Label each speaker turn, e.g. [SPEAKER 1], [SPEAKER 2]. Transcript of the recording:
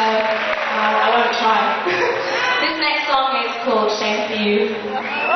[SPEAKER 1] so uh, I won't try. this next song is called Shame for You.